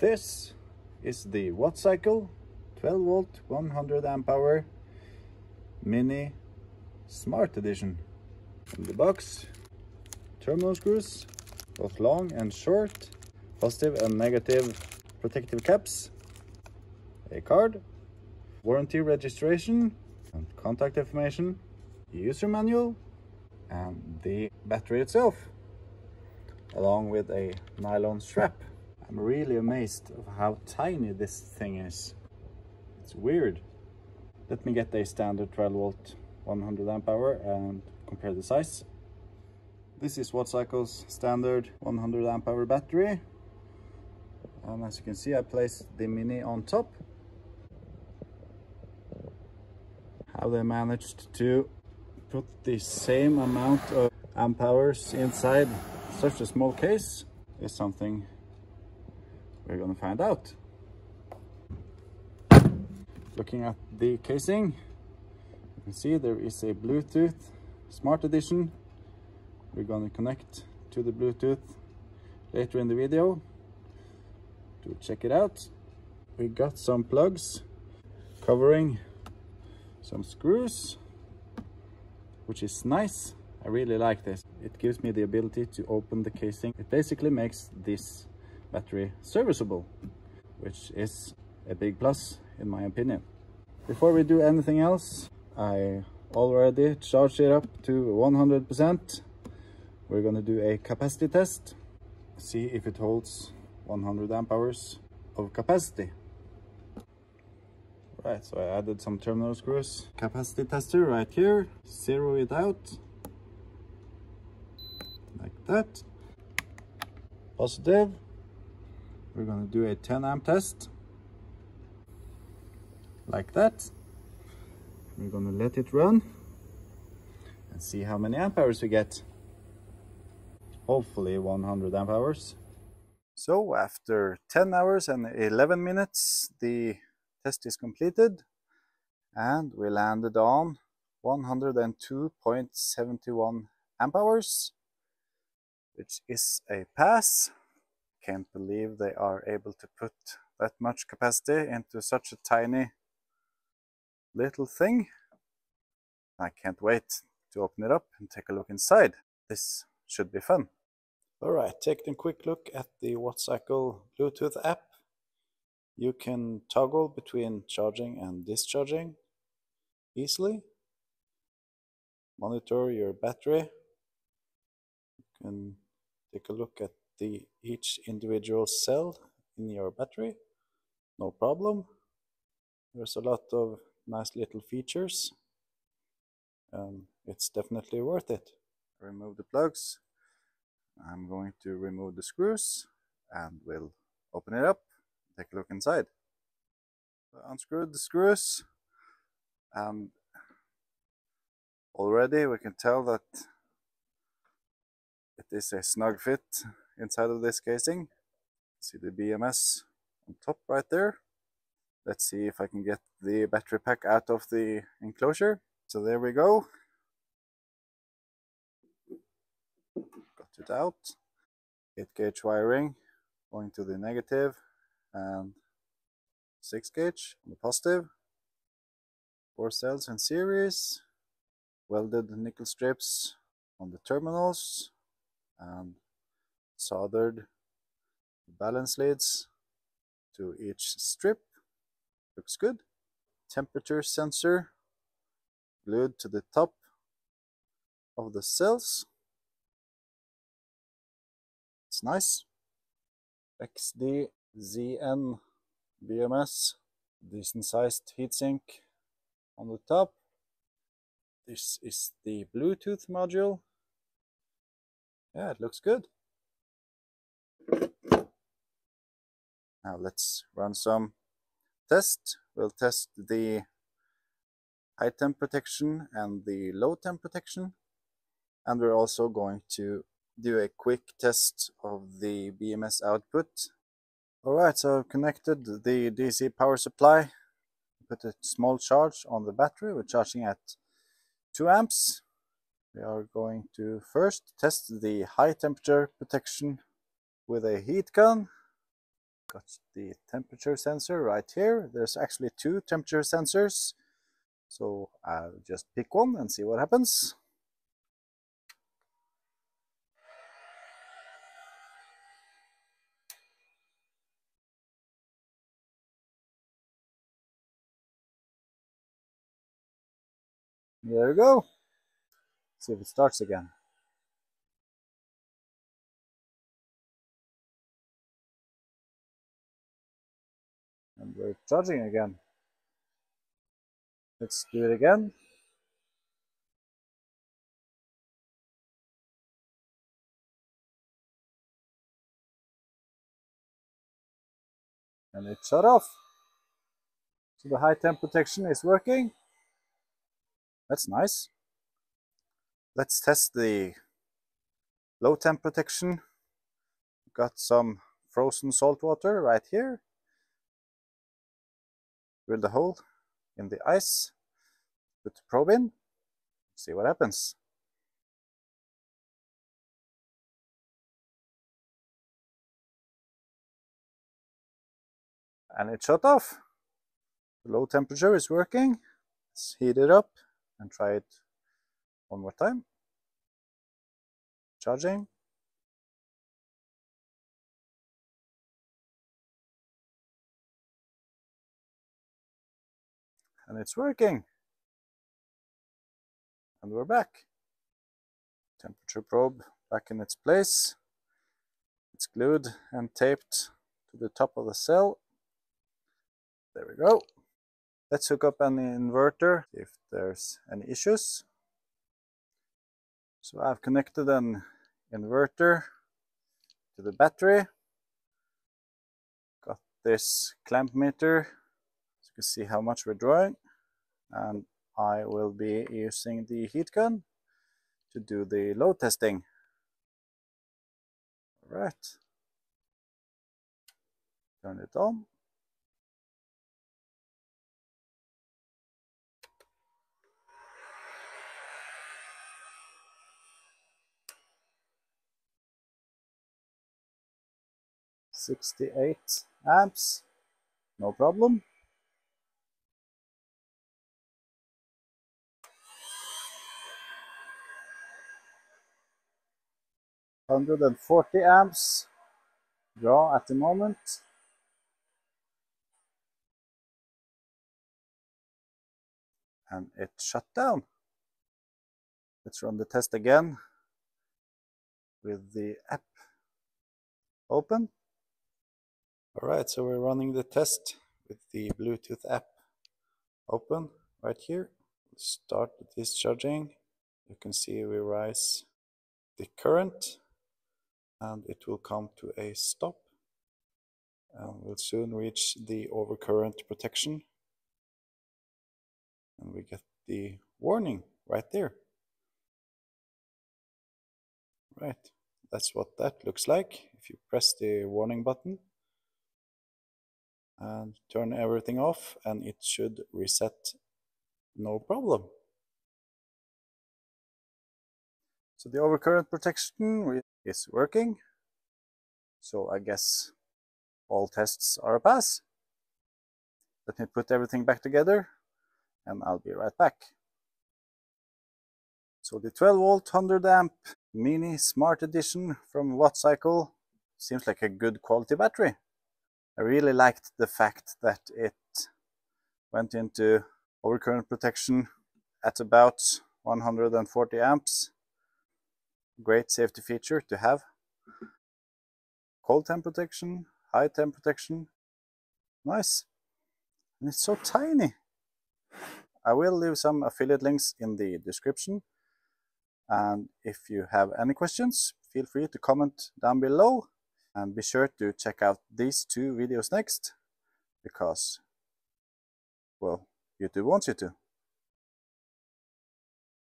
This is the Wattcycle 12 volt 100 amp hour mini smart edition. In the box, terminal screws, both long and short, positive and negative protective caps, a card, warranty registration and contact information, user manual, and the battery itself, along with a nylon strap. I'm really amazed of how tiny this thing is. It's weird. Let me get a standard 12 volt 100 amp hour and compare the size. This is Wattcycle's standard 100 amp hour battery. And as you can see, I placed the Mini on top. How they managed to put the same amount of amp hours inside such a small case is something we're gonna find out. Looking at the casing, you can see there is a Bluetooth Smart Edition. We're gonna connect to the Bluetooth later in the video to check it out. We got some plugs covering some screws, which is nice. I really like this. It gives me the ability to open the casing. It basically makes this battery serviceable, which is a big plus in my opinion. Before we do anything else, I already charged it up to 100%. We're gonna do a capacity test, see if it holds 100 amp hours of capacity. Right, so I added some terminal screws. Capacity tester right here, zero it out, like that. Positive. We're gonna do a 10 amp test, like that. We're gonna let it run and see how many amp hours we get. Hopefully 100 amp hours. So after 10 hours and 11 minutes, the test is completed and we landed on 102.71 amp hours, which is a pass. Can't believe they are able to put that much capacity into such a tiny little thing. I can't wait to open it up and take a look inside. This should be fun. All right, taking a quick look at the Wattcycle Bluetooth app. You can toggle between charging and discharging easily. Monitor your battery. You can take a look at the each individual cell in your battery. No problem. There's a lot of nice little features. Um, it's definitely worth it. Remove the plugs. I'm going to remove the screws and we'll open it up take a look inside. unscrewed the screws and already we can tell that it is a snug fit inside of this casing. See the BMS on top right there. Let's see if I can get the battery pack out of the enclosure. So there we go. Got it out. 8 gauge wiring going to the negative and 6 gauge on the positive. Four cells in series. Welded nickel strips on the terminals and soldered balance leads to each strip. Looks good. Temperature sensor glued to the top of the cells. It's nice. XD ZN BMS, decent sized heatsink on the top. This is the Bluetooth module. Yeah, it looks good. Now let's run some test. We'll test the high temp protection and the low temp protection. And we're also going to do a quick test of the BMS output Alright, so I've connected the DC power supply, put a small charge on the battery, we're charging at 2 amps. We are going to first test the high temperature protection with a heat gun. got the temperature sensor right here. There's actually two temperature sensors. So I'll just pick one and see what happens. There we go. See if it starts again. And we're charging again. Let's do it again. And it shut off. So the high temp protection is working. That's nice. Let's test the low temp protection. Got some frozen salt water right here. Drill the hole in the ice, put the probe in, see what happens. And it shut off. The low temperature is working. Let's heat it up and try it one more time. Charging. And it's working. And we're back. Temperature probe back in its place. It's glued and taped to the top of the cell. There we go. Let's hook up an inverter if there's any issues. So I've connected an inverter to the battery. Got this clamp meter can see how much we're drawing and I will be using the heat gun to do the load testing. All right. Turn it on. Sixty-eight amps, no problem. 140 amps draw at the moment. And it shut down. Let's run the test again with the app open. All right, so we're running the test with the Bluetooth app open right here. Start discharging. You can see we rise the current and it will come to a stop and we'll soon reach the overcurrent protection. And we get the warning right there. Right that's what that looks like. If you press the warning button and turn everything off and it should reset no problem so the overcurrent protection is working. So I guess all tests are a pass. Let me put everything back together and I'll be right back. So the 12 volt 100 amp mini smart edition from Wattcycle seems like a good quality battery. I really liked the fact that it went into overcurrent protection at about 140 amps great safety feature to have. Cold temp protection, high temp protection, nice. And it's so tiny. I will leave some affiliate links in the description. And if you have any questions, feel free to comment down below. And be sure to check out these two videos next, because, well, YouTube wants you to.